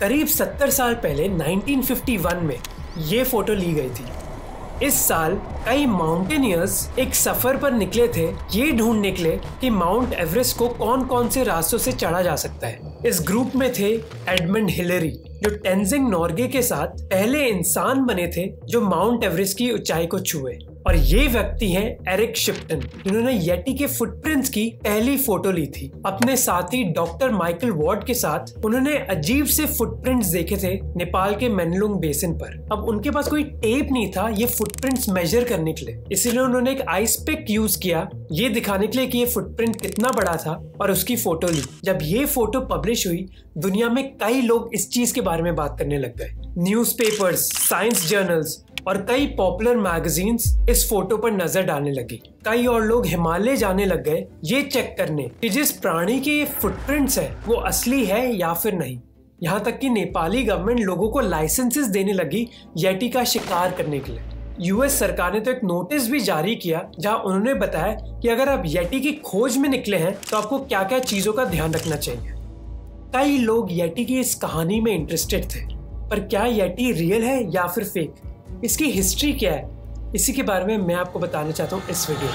करीब 70 साल पहले 1951 में ये फ़ोटो ली गई थी। इस साल कई माउंटेनियर्स एक सफ़र पर निकले थे, ये ढूंढ निकले कि माउंट एवरेस्ट को कौन कौन से रास्तों से चढ़ा जा सकता है। इस ग्रुप में थे एडमंड हिलरी, जो टेंजिंग नॉर्गे के साथ पहले इंसान बने थे जो माउंट एवरेस्ट की ऊंचाई को छुए। और ये व्यक्ति हैं एरिक शिप्टन। जिन्होंने येटी के फुटप्रिंट्स की पहली फ़ोटो ली थी। अपने साथी डॉक्टर माइकल वॉर्ड के साथ उन्होंने अजीब से फुटप्रिंट्स देखे थे नेपाल के मेनलुंग बेसिन पर। अब उनके पास कोई टेप नहीं था ये फुटप्रिंट्स मेजर करने के लिए। इसीलिए उन्होंने एक आइस पिक यूज़ किया ये दिखाने के लिए कि ये फुटप्रिंट कितना बड़ा था और उसकी फ़ोटो ली। जब ये फ़ोटो पब्लिश हुई दुनिया में कई लोग इस चीज़ के बारे में बात करने लग गए। न्यूज़पेपर्स, साइंस जर्नल्स और कई पॉपुलर मैगजीन्स इस फ़ोटो पर नज़र डालने लगी। कई और लोग हिमालय जाने लग गए, ये चेक करने कि जिस प्राणी के ये फुटप्रिंट्स है, वो असली है या फिर नहीं। यहाँ तक कि नेपाली गवर्नमेंट लोगों को लाइसेंसेस देने लगी येटी का शिकार करने के लिए। यूएस सरकार ने तो एक नोटिस भी जारी किया, जहाँ उन्होंने बताया कि अगर आप येटी की खोज में निकले हैं तो आपको क्या क्या चीज़ों का ध्यान रखना चाहिए। कई लोग येटी की इस कहानी में इंटरेस्टेड थे, पर क्या येटी रियल है या फिर फेक इसकी हिस्ट्री क्या है? इसी के बारे में मैं आपको बताना चाहता हूँ इस वीडियो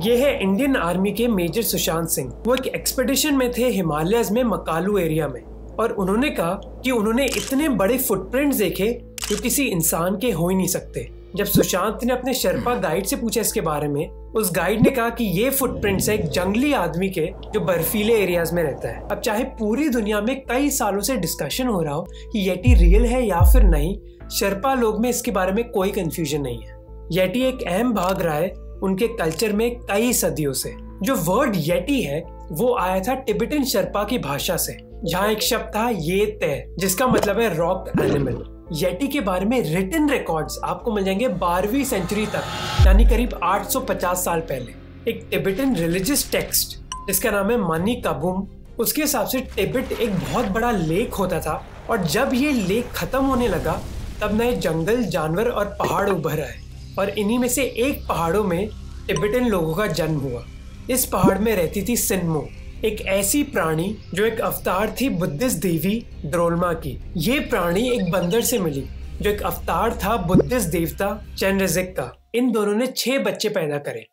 ये है इंडियन आर्मी के मेजर सुशांत सिंह वो एक एक्सपेडिशन में थे हिमालयस में मकालू एरिया में। और उन्होंने कहा कि उन्होंने इतने बड़े फुटप्रिंट्स देखे जो किसी इंसान के हो ही नहीं सकते। जब सुशांत ने अपने शर्पा गाइड से पूछा इसके बारे में, उस गाइड ने कहा कि ये फुटप्रिंट्स है एक जंगली आदमी के जो बर्फीले एरियाज़ में रहता है। अब चाहे पूरी दुनिया में कई सालों से डिस्कशन हो रहा हो कि येटी रियल है या फिर नहीं, शर्पा लोग में इसके बारे में कोई कंफ्यूजन नहीं है। येटी एक अहम भाग रहा है उनके कल्चर में कई सदियों से। जो वर्ड येटी है, वो आया था टिबिटन शर्पा की भाषा से, जहाँ एक शब्द था ये तय जिसका मतलब है रॉक एनिमल येटी के बारे में रिटन रिकॉर्ड्स आपको मिल जाएँगे बारहवीं सेंचुरी तक, यानी करीब 850 साल पहले। एक टिबिटन रिलीजियस टेक्स्ट जिसका नाम है मनी कबुम। उसके हिसाब से टिबिट एक बहुत बड़ा लेक होता था, और जब ये लेक खत्म होने लगा, तब नए जंगल, जानवर और पहाड़ उभर आए, और इन्हीं में से एक पहाड़ों में टिबिटन लोगों का जन्म हुआ। इस पहाड़ में रहती थी सिन्मो एक ऐसी प्राणी जो एक अवतार थी बुद्धिस्ट देवी द्रोलमा की। ये प्राणी एक बंदर से मिली, जो एक अवतार था बुद्धिस्ट देवता चंद्रजिक का। इन दोनों ने छह बच्चे पैदा करे,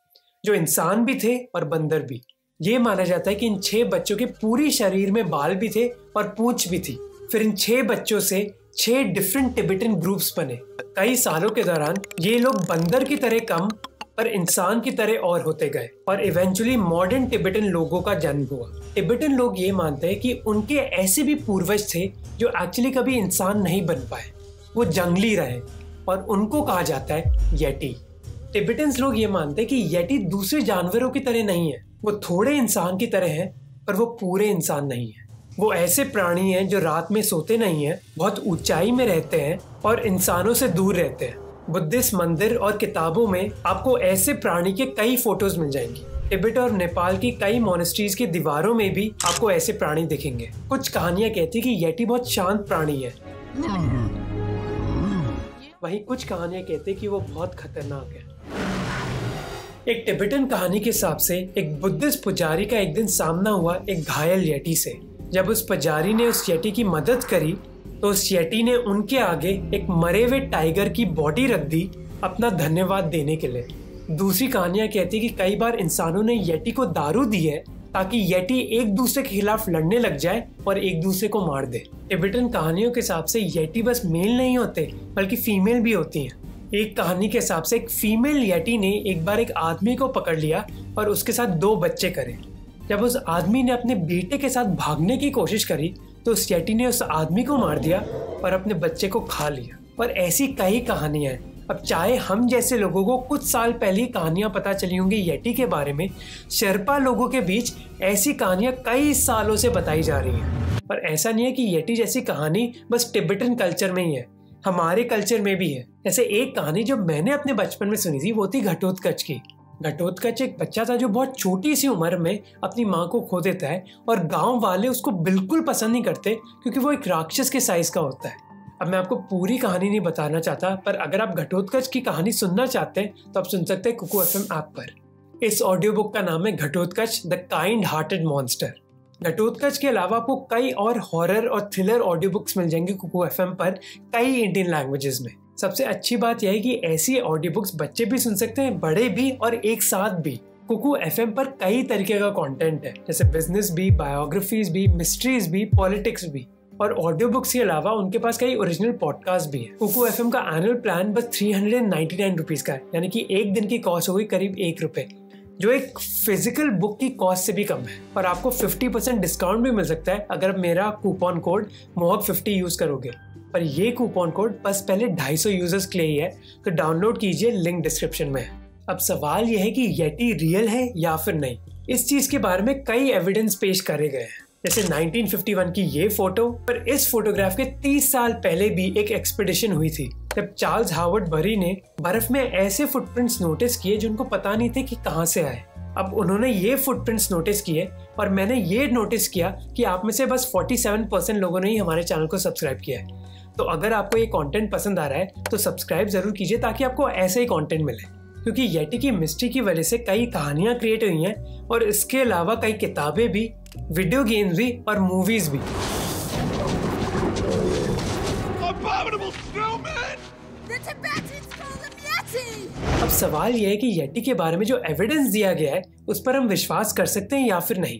जो इंसान भी थे और बंदर भी। ये माना जाता है कि इन छह बच्चों के पूरी शरीर में बाल भी थे और पूछ भी थी। फिर इन छह बच्चों से छह डिफरेंट टिबिटन ग्रुप्स बने। कई सालों के दौरान ये लोग बंदर की तरह कम पर इंसान की तरह और होते गए। और इवेंचुअली मॉडर्न टिबेटन लोगों का जन्म हुआ। टिबेटन लोग ये मानते हैं कि उनके ऐसे भी पूर्वज थे जो एक्चुअली कभी इंसान नहीं बन पाए। वो जंगली रहे और उनको कहा जाता है येटी टिबेटन्स लोग ये मानते हैं कि येटी दूसरे जानवरों की तरह नहीं है। वो थोड़े इंसान की तरह है, पर वो पूरे इंसान नहीं है। वो ऐसे प्राणी हैं जो रात में सोते नहीं हैं, बहुत ऊंचाई में रहते हैं और इंसानों से दूर रहते हैं। बुद्धिस्ट मंदिर और किताबों में आपको ऐसे प्राणी के कई फ़ोटोज़ मिल जाएँगी। टिबेट और नेपाल की कई मोनेस्ट्रीज की दीवारों में भी आपको ऐसे प्राणी दिखेंगे। कुछ कहानियाँ कहती कि येटी बहुत शांत प्राणी है। वहीं कुछ कहानियाँ कहते कि वो बहुत खतरनाक है। एक टिबेटन कहानी के हिसाब से एक बुद्धिस्ट पुजारी का एक दिन सामना हुआ एक घायल येटी से। जब उस पुजारी ने उस येटी की मदद करी तो शेटी ने उनके आगे एक मरे हुए टाइगर की बॉडी रख दी अपना धन्यवाद देने के लिए। दूसरी कहानियाँ कहती कि कई बार इंसानों ने येटी को दारू दी है ताकि येटी एक दूसरे के खिलाफ लड़ने लग जाए और एक दूसरे को मार दे। टिबिटन कहानियों के हिसाब से येटी बस मेल नहीं होते, बल्कि फीमेल भी होती हैं। एक कहानी के हिसाब से एक फीमेल येटी ने एक बार एक आदमी को पकड़ लिया और उसके साथ दो बच्चे करे। जब उस आदमी ने अपने बेटे के साथ भागने की कोशिश करी तो स्टेटी ने उस आदमी को मार दिया और अपने बच्चे को खा लिया। और ऐसी कई कहानियाँ हैं। अब चाहे हम जैसे लोगों को कुछ साल पहले कहानियाँ पता चली होंगी येटी के बारे में, शर्पा लोगों के बीच ऐसी कहानियाँ कई सालों से बताई जा रही हैं। पर ऐसा नहीं है कि येटी जैसी कहानी बस टिबिटन कल्चर में ही है, हमारे कल्चर में भी है। ऐसे एक कहानी जो मैंने अपने बचपन में सुनी थी, वो थी घटोत्कच की। घटोत्कच एक बच्चा था जो बहुत छोटी सी उम्र में अपनी माँ को खो देता है और गाँव वाले उसको बिल्कुल पसंद नहीं करते क्योंकि वो एक राक्षस के साइज़ का होता है। अब मैं आपको पूरी कहानी नहीं बताना चाहता, पर अगर आप घटोत्कच की कहानी सुनना चाहते हैं तो आप सुन सकते हैं कुकू एफएम ऐप पर। इस ऑडियो बुक का नाम है Ghatotkach the kind hearted monster Ghatotkach के अलावा आपको कई और हॉरर और थ्रिलर ऑडियो बुक्स मिल जाएँगे कुकू एफएम पर, कई इंडियन लैंग्वेजेस में। सबसे अच्छी बात यह है कि ऐसी ऑडियो बुक्स बच्चे भी सुन सकते हैं, बड़े भी और एक साथ भी। कुकू एफएम पर कई तरीके का कंटेंट है, जैसे बिज़नेस भी बायोग्राफीज भी मिस्ट्रीज भी पॉलिटिक्स भी। और ऑडियो बुक्स के अलावा उनके पास कई ओरिजिनल पॉडकास्ट भी है। कुकू एफएम का एनुअल प्लान बस three hundred ninety nine rupees का है, यानी कि एक दिन की कॉस्ट होगी करीब एक रुपए, जो एक फ़िज़िकल बुक की कॉस्ट से भी कम है। और आपको 50% डिस्काउंट भी मिल सकता है अगर मेरा coupon code Mohak fifty use करोगे। पर ये कूपन कोड बस पहले 250 यूज़र्स के लिए ही है तो डाउनलोड कीजिए लिंक डिस्क्रिप्शन में। अब सवाल यह है कि येटी रियल है या फिर नहीं? इस चीज़ के बारे में कई एविडेंस पेश करे गए हैं। जैसे 1951 की ये फ़ोटो पर इस फोटोग्राफ के 30 साल पहले भी एक एक्सपेडिशन हुई थी, जब चार्ल्स हार्वर्ड बरी ने बर्फ़ में ऐसे फुटप्रिंट्स नोटिस किए जिनको पता नहीं थे कि कहाँ से आए। अब उन्होंने ये फुटप्रिंट्स नोटिस किए और मैंने ये नोटिस किया कि आप में से बस 47 परसेंट लोगों ने ही हमारे चैनल को सब्सक्राइब किया है। तो अगर आपको ये कंटेंट पसंद आ रहा है तो सब्सक्राइब ज़रूर कीजिए ताकि आपको ऐसे ही कंटेंट मिले। क्योंकि येटी की मिस्ट्री की वजह से कई कहानियाँ क्रिएट हुई हैं और इसके अलावा कई किताबें भी वीडियो गेम्स भी और मूवीज़ भी। अब सवाल यह है कि येटी के बारे में जो एविडेंस दिया गया है उस पर हम विश्वास कर सकते हैं या फिर नहीं?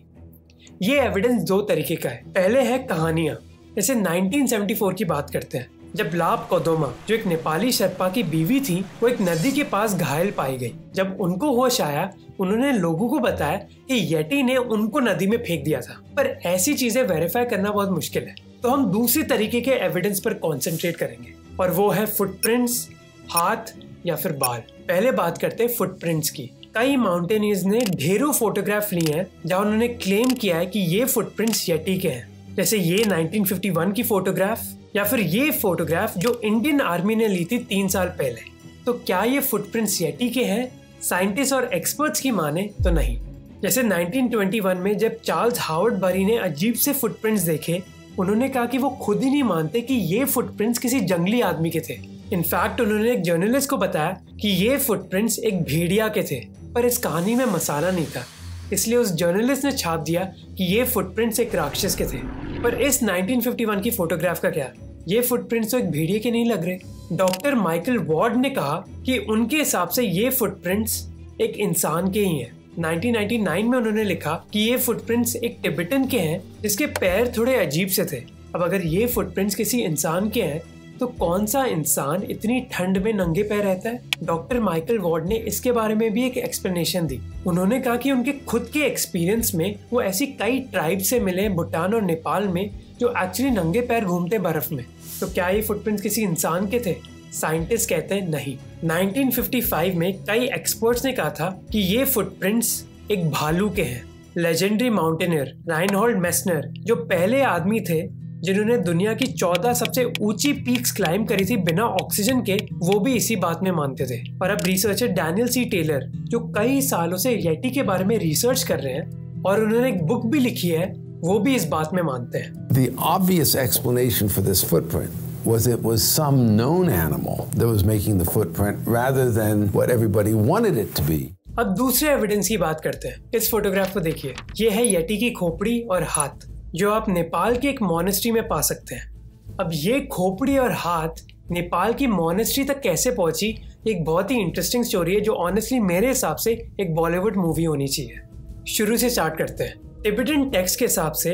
ये एविडेंस दो तरीके का है। पहले है कहानियाँ। जैसे 1974 की बात करते हैं, जब लाभ कोदोमा, जो एक नेपाली शर्पा की बीवी थी, वो एक नदी के पास घायल पाई गई। जब उनको होश आया, उन्होंने लोगों को बताया कि येटी ने उनको नदी में फेंक दिया था। पर ऐसी चीज़ें वेरीफाई करना बहुत मुश्किल है। तो हम दूसरी तरीके के एविडेंस पर कॉन्सेंट्रेट करेंगे। और वो है फुटप्रिंट्स हाथ या फिर बाल। पहले बात करते हैं फुटप्रिंट्स की। कई माउंटेनियर्स ने ढेरों फोटोग्राफ लिए हैं, जहाँ उन्होंने क्लेम किया है कि ये फुटप्रिंट्स येटी के हैं। जैसे ये 1951 की फोटोग्राफ या फिर ये फोटोग्राफ जो इंडियन आर्मी ने ली थी तीन साल पहले। तो क्या ये फुटप्रिंट्स येटी के हैं? साइंटिस्ट और एक्सपर्ट्स की माने तो नहीं। जैसे 1921 में जब चार्ल्स हावर्ड बरी ने अजीब से फुटप्रिंट्स देखे, उन्होंने कहा कि वो खुद ही नहीं मानते कि ये फुटप्रिंट्स किसी जंगली आदमी के थे। इनफैक्ट उन्होंने एक जर्नलिस्ट को बताया कि ये फुटप्रिंट्स एक भेड़िया के थे, पर इस कहानी में मसाला नहीं था। इसलिए उस जर्नलिस्ट ने छाप दिया कि ये फुटप्रिंट्स एक राक्षस के थे। पर इस 1951 की फोटोग्राफ का क्या? ये फुटप्रिंट्स तो एक भेड़िए के नहीं लग रहे। डॉक्टर माइकल वार्ड ने कहा कि उनके हिसाब से ये फुटप्रिंट्स एक इंसान के ही हैं। 1999 में उन्होंने लिखा कि ये फुटप्रिंट्स एक टिबिटन के हैं, जिसके पैर थोड़े अजीब से थे। अब अगर ये फुटप्रिंट्स किसी इंसान के हैं तो कौन सा इंसान इतनी ठंड में नंगे पैर रहता है? डॉक्टर माइकल वॉर्ड ने इसके बारे में भी एक एक्सप्लेनेशन दी। उन्होंने कहा कि उनके खुद के एक्सपीरियंस में वो ऐसी कई ट्राइब से मिले भूटान और नेपाल में, जो एक्चुअली नंगे पैर घूमते बर्फ़ में। तो क्या ये फुटप्रिंट किसी इंसान के थे? साइंटिस्ट कहते हैं, नहीं। 1955 में कई एक्सपर्ट्स ने कहा था कि ये फुटप्रिंट्स एक भालू के हैं। लेजेंडरी माउंटेनियर राइनहोल्ड मेसनर जो पहले आदमी थे जिन्होंने दुनिया की चौदह सबसे ऊँची पीक्स क्लाइम करी थी बिना ऑक्सीजन के वो भी इसी बात में मानते थे। और अब रिसर्चर डैनियल सी टेलर जो कई सालों से येटी के बारे में रिसर्च कर रहे हैं और उन्होंने एक बुक भी लिखी है वो भी इस बात में मानते हैं। The obvious explanation for this footprint was it was some known animal that was making the footprint rather than what everybody wanted it to be. अब दूसरे एविडेंस की बात करते हैं। इस फोटोग्राफ को देखिए। ये है येटी की खोपड़ी और हाथ। जो आप नेपाल के एक मोनेस्ट्री में पा सकते हैं। अब ये खोपड़ी और हाथ नेपाल की मोनेस्ट्री तक कैसे पहुँची, एक बहुत ही इंटरेस्टिंग स्टोरी है, जो ऑनेस्टली मेरे हिसाब से एक बॉलीवुड मूवी होनी चाहिए। शुरू से स्टार्ट करते हैं। टिबिटन टेक्स्ट के हिसाब से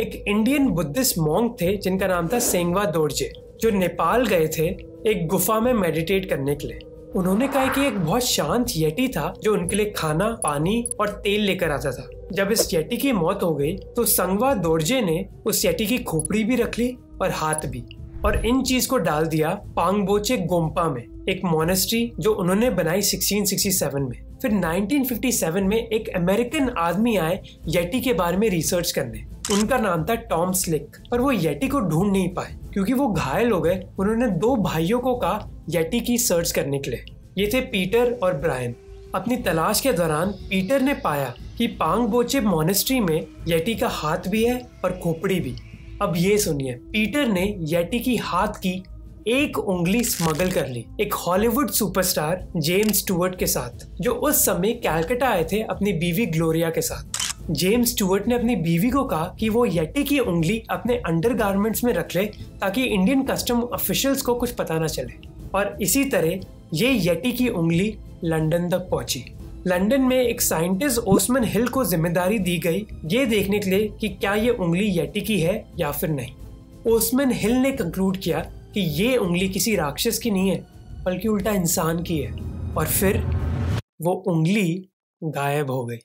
एक इंडियन बुद्धिस्ट मॉन्ग थे, जिनका नाम था सेंगवा दोरजे जो नेपाल गए थे एक गुफा में मेडिटेट करने के लिए। उन्होंने कहा कि एक बहुत शांत येटी था जो उनके लिए खाना, पानी और तेल लेकर आता था। जब इस येटी की मौत हो गई तो संगवा दोरजे ने उस येटी की खोपड़ी भी रख ली और हाथ भी, और इन चीज़ को डाल दिया पांगबोचे गोम्पा में, एक मोनेस्ट्री जो उन्होंने बनाई 1667 में। फिर 1957 में एक अमेरिकन आदमी आए येटी के बारे में रिसर्च करने। उनका नाम था टॉम स्लिक, पर वो येटी को ढूंढ नहीं पाए। क्योंकि वो घायल हो गए, उन्होंने दो भाइयों को कहा येटी की सर्च करने के लिए। ये थे पीटर और ब्रायन। अपनी तलाश के दौरान पीटर ने पाया कि पांग बोचे मोनेस्ट्री में येटी का हाथ भी है और खोपड़ी भी। अब ये सुनिए, पीटर ने येटी की हाथ की एक उंगली स्मगल कर ली। एक हॉलीवुड सुपरस्टार, जेम्स स्टुअर्ट के साथ, जो उस समय कैलकटा आए थे अपनी बीवी ग्लोरिया के साथ। जेम्स स्टुअर्ट ने अपनी बीवी को कहा कि वो येटी की उंगली अपने अंडर में रख ले ताकि इंडियन कस्टम ऑफिशियल्स को कुछ पता ना चले। और इसी तरह ये येटी की उंगली लंदन तक पहुँची। लंदन में एक साइंटिस्ट ओसमन हिल को ज़िम्मेदारी दी गई ये देखने के लिए कि क्या ये उंगली येटी की है या फिर नहीं। ओसमन हिल ने कंक्लूड किया कि ये उंगली किसी राक्षस की नहीं है, बल्कि उल्टा इंसान की है। और फिर वो उंगली गायब हो गई।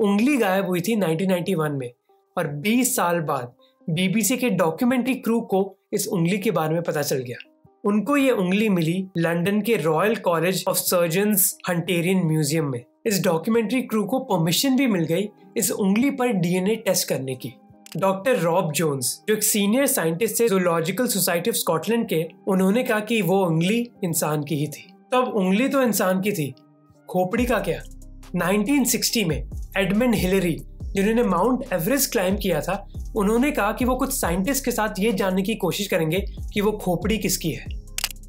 उंगली गायब हुई थी 1991 में और 20 साल बाद बीबीसी के डॉक्यूमेंट्री क्रू को इस उंगली के बारे में पता चल गया। उनको ये उंगली मिली लंदन के Royal College of Surgeon Hunterian Museum में। इस डॉक्यूमेंट्री क्रू को परमिशन भी मिल गई इस उंगली पर डीएनए टेस्ट करने की। डॉक्टर रॉब जोन्स, जो एक सीनियर साइंटिस्ट थे जूलॉजिकल सोसाइटी ऑफ़ स्कॉटलैंड के, उन्होंने कहा कि वो उंगली इंसान की ही थी। तब उंगली तो इंसान की थी, खोपड़ी का क्या? 1960 में एडमंड हिलरी, जिन्होंने माउंट एवरेस्ट क्लाइम किया था, उन्होंने कहा कि वो कुछ साइंटिस्ट के साथ ये जानने की कोशिश करेंगे कि वो खोपड़ी किसकी है।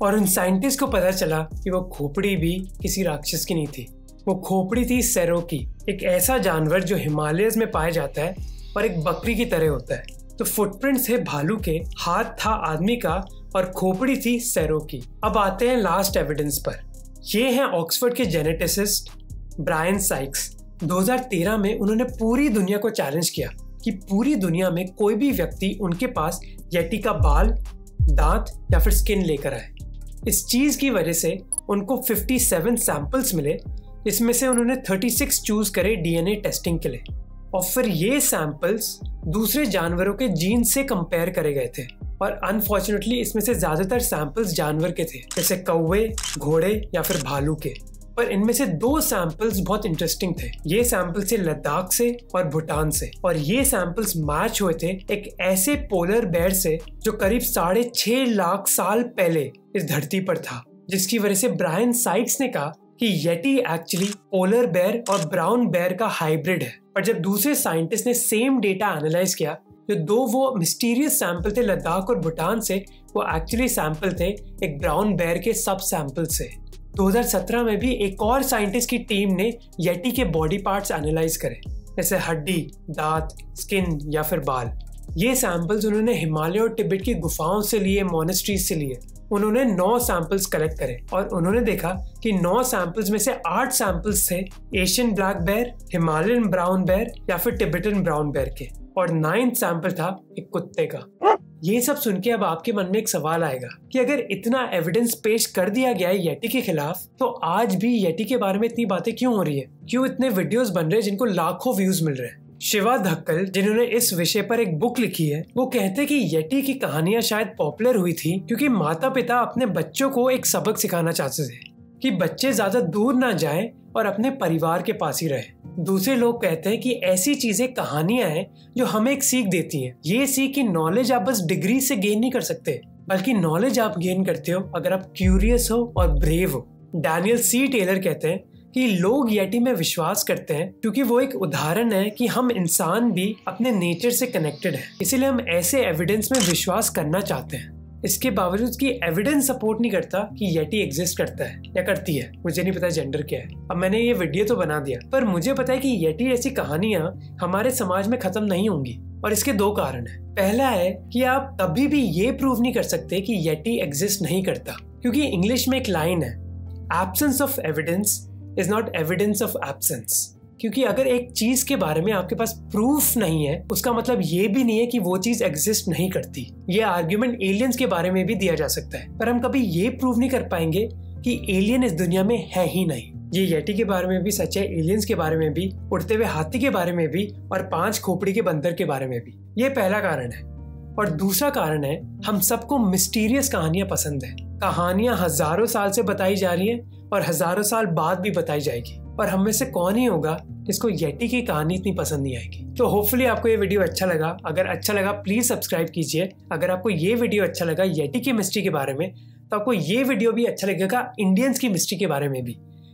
और उन साइंटिस्ट को पता चला कि वो खोपड़ी भी किसी राक्षस की नहीं थी। वो खोपड़ी थी सैरो की, एक ऐसा जानवर जो हिमालयस में पाया जाता है और एक बकरी की तरह होता है। तो फुटप्रिंट थे भालू के, हाथ था आदमी का और खोपड़ी थी सैरो की। अब आते हैं लास्ट एविडेंस पर। ये हैं ऑक्सफोर्ड के जेनेटिसिस्ट ब्रायन साइक्स। 2013 में उन्होंने पूरी दुनिया को चैलेंज किया कि पूरी दुनिया में कोई भी व्यक्ति उनके पास येटी का बाल, दांत या फिर स्किन लेकर आए। इस चीज़ की वजह से उनको 57 सैंपल्स मिले। इसमें से उन्होंने 36 चूज़ करे डीएनए टेस्टिंग के लिए। और फिर ये सैंपल्स दूसरे जानवरों के जीन से कंपेयर करे गए थे। और अनफॉर्चुनेटली इसमें से ज़्यादातर सैंपल्स जानवर के थे, जैसे कौवे, घोड़े या फिर भालू के। पर इनमें से दो सैंपल्स बहुत इंटरेस्टिंग थे। ये सैंपल थे लद्दाख से और भूटान से। और ये सैंपल्स मैच हुए थे एक ऐसे पोलर बेयर से जो करीब साढ़े छह लाख साल पहले इस धरती पर था। जिसकी वजह से ब्रायन साइक्स ने कहा कि येटी एक्चुअली पोलर बेयर और ब्राउन बेयर का हाइब्रिड है। पर जब दूसरे साइंटिस्ट ने सेम डेटा एनालाइज किया जो दो वो मिस्टीरियस सैंपल थे लद्दाख और भूटान से, वो एक्चुअली सैंपल थे एक ब्राउन बेयर के सब सैंपल से। 2017 में भी एक और साइंटिस्ट की टीम ने येटी के बॉडी पार्ट्स एनालाइज करे, जैसे हड्डी, दांत स्किन या फिर बाल। ये सैंपल्स उन्होंने हिमालय और तिब्बत की गुफाओं से लिए मोनेस्ट्रीज से लिए। उन्होंने नौ सैंपल्स कलेक्ट करे और उन्होंने देखा कि नौ सैंपल्स में से आठ सैंपल्स थे Asian black bear Himalayan brown bear या फिर टिबेटन ब्राउन बेयर के, और नाइन्थ सैंपल था एक कुत्ते का। ये सब सुन के अब आपके मन में एक सवाल आएगा कि अगर इतना एविडेंस पेश कर दिया गया है येटी के खिलाफ तो आज भी येटी के बारे में इतनी बातें क्यों हो रही है? क्यों इतने वीडियोस बन रहे हैं जिनको लाखों व्यूज़ मिल रहे हैं? शिवा धक्कल, जिन्होंने इस विषय पर एक बुक लिखी है, वो कहते कि येटी की कहानियाँ शायद पॉपुलर हुई थी, क्योंकि माता पिता अपने बच्चों को एक सबक सिखाना चाहते थे। कि बच्चे ज़्यादा दूर ना जाएँ और अपने परिवार के पास ही रहे। दूसरे लोग कहते हैं कि ऐसी चीज़ें कहानियाँ हैं जो हमें एक सीख देती हैं। ये सीख की नॉलेज आप बस डिग्री से गेन नहीं कर सकते, बल्कि नॉलेज आप गेन करते हो अगर आप क्यूरियस हो और ब्रेव हो। डैनियल सी टेलर कहते हैं कि लोग येटी में विश्वास करते हैं क्योंकि वो एक उदाहरण है कि हम इंसान भी अपने नेचर से कनेक्टेड हैं। इसीलिए हम ऐसे एविडेंस में विश्वास करना चाहते हैं। इसके बावजूद की एविडेंस सपोर्ट नहीं करता कि येटी एग्जिस्ट करता है या करती है, मुझे नहीं पता जेंडर क्या है। अब मैंने ये वीडियो तो बना दिया, पर मुझे पता है कि येटी ऐसी कहानियाँ हमारे समाज में खत्म नहीं होंगी, और इसके दो कारण है। पहला है कि आप कभी भी ये प्रूव नहीं कर सकते कि येटी एग्जिस्ट नहीं करता, क्योंकि इंग्लिश में एक लाइन है absence of evidence is not evidence of absence क्योंकि अगर एक चीज़ के बारे में आपके पास प्रूफ नहीं है, उसका मतलब ये भी नहीं है कि वो चीज़ एग्जिस्ट नहीं करती। ये आर्ग्यूमेंट एलियंस के बारे में भी दिया जा सकता है। पर हम कभी ये प्रूव नहीं कर पाएँगे कि एलियन इस दुनिया में है ही नहीं। ये येटी के बारे में भी, सच है एलियंस के बारे में भी, उड़ते हुए हाथी के बारे में भी, और पाँच खोपड़ी के बंदर के बारे में भी। ये पहला कारण है। और दूसरा कारण है, हम सबको मिस्टीरियस कहानियाँ पसंद है। कहानियाँ हज़ारों साल से बताई जा रही हैं और हज़ारों साल बाद भी बताई जाएगी। और हम में से कौन ही होगा जिसको येटी की कहानी इतनी पसंद नहीं आएगी। तो होपफुली आपको ये वीडियो अच्छा लगा। अगर अच्छा लगा प्लीज़ सब्सक्राइब कीजिए। अगर आपको ये वीडियो अच्छा लगा येटी की मिस्ट्री के बारे में तो आपको ये वीडियो भी अच्छा लगेगा इंडियंस की मिस्ट्री के बारे में भी,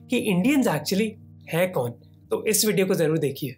कि इंडियंस एक्चुअली है कौन? तो इस वीडियो को ज़रूर देखिए।